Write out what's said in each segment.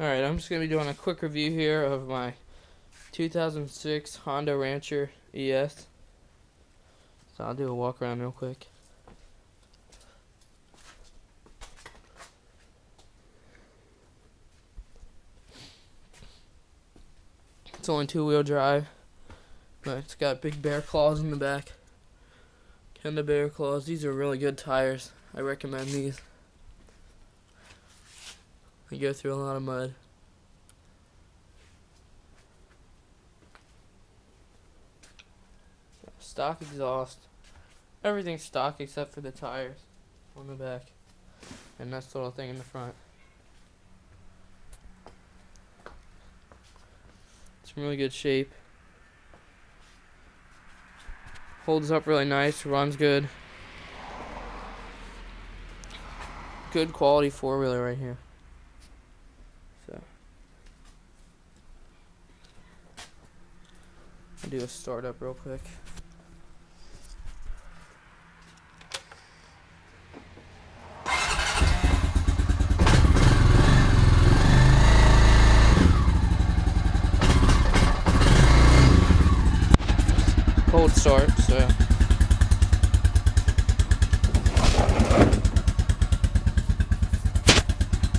Alright, I'm just going to be doing a quick review here of my 2006 Honda Rancher ES. So I'll do a walk around real quick. It's only two wheel drive, but it's got big bear claws in the back. Kenda bear claws. These are really good tires. I recommend these. They go through a lot of mud. Stock exhaust. Everything's stock except for the tires on the back. And this little thing in the front. It's in really good shape. Holds up really nice, runs good. Good quality four wheeler right here. So Do a startup real quick. Cold start, so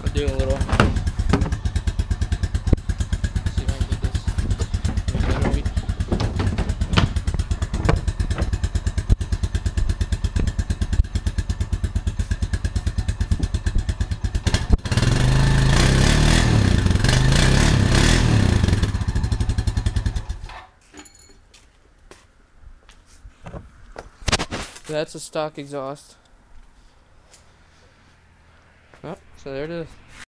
I'll do a little. That's a stock exhaust. Oh, so there it is.